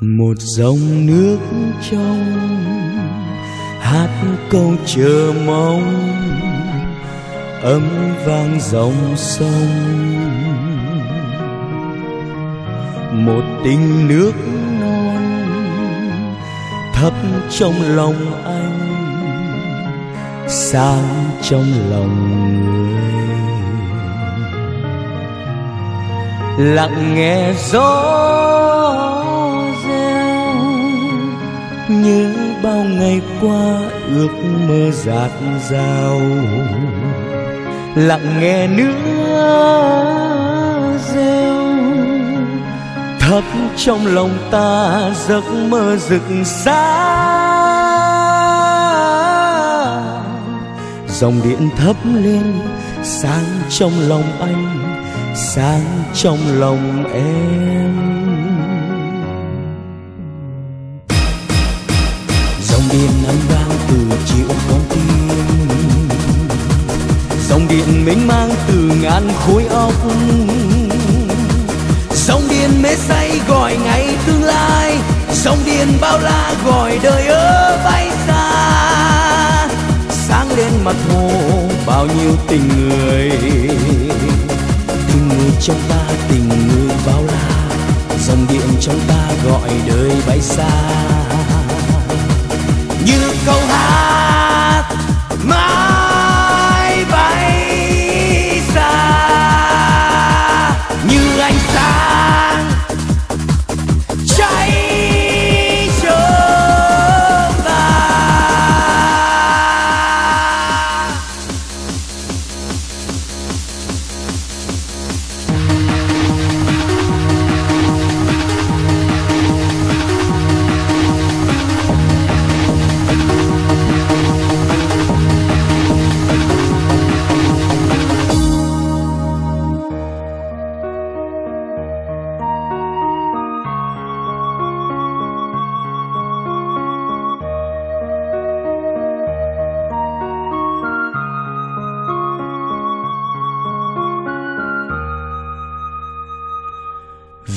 một dòng nước trong, hát câu chờ mong. Âm vang dòng sông. Một tình nước non thấp trong lòng anh sáng trong lòng người. Lặng nghe gió bao ngày qua ước mơ dạt dào. Lặng nghe nước reo, thấp trong lòng ta giấc mơ rực sáng. Dòng điện thấp lên, sáng trong lòng anh, sáng trong lòng em. Điện âm vang từ chiều con tim. Dòng điện mênh mang từ ngàn khối óc. Dòng điện mê say gọi ngày tương lai. Dòng điện bao la gọi đời ơ bay xa. Sáng lên mặt hồ bao nhiêu tình người. Tình người trong ta, tình người bao la. Dòng điện trong ta gọi đời bay xa như câu hát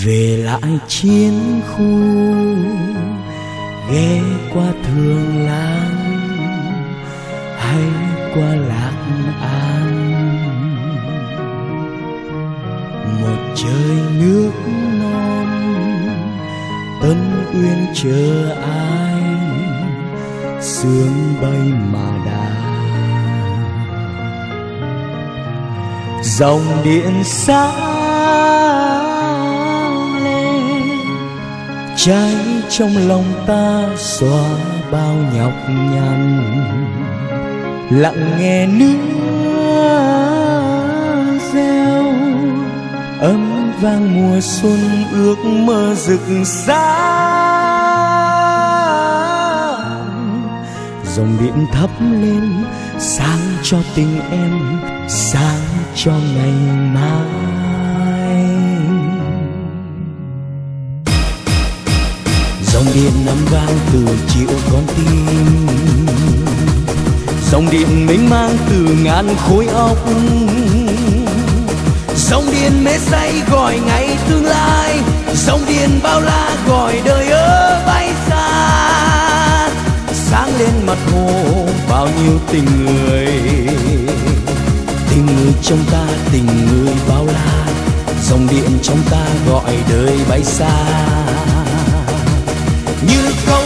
về lại chiến khu, ghé qua thường làng hay qua lạc an. Một trời nước non, tân uyên chờ ai, sương bay mà đà. Dòng điện sáng cháy trong lòng ta xóa bao nhọc nhằn. Lặng nghe nước reo, âm vang mùa xuân ước mơ rực sáng dòng điện thắp lên, sáng cho tình em, sáng cho ngày mai. Điện nắm vang từ triệu con tim. Dòng điện mênh mang từ ngàn khối óc. Dòng điện mê say gọi ngày tương lai. Dòng điện bao la gọi đời ơ bay xa. Sáng lên mặt hồ, bao nhiêu tình người. Tình người trong ta, tình người bao la. Dòng điện trong ta gọi đời bay xa như câu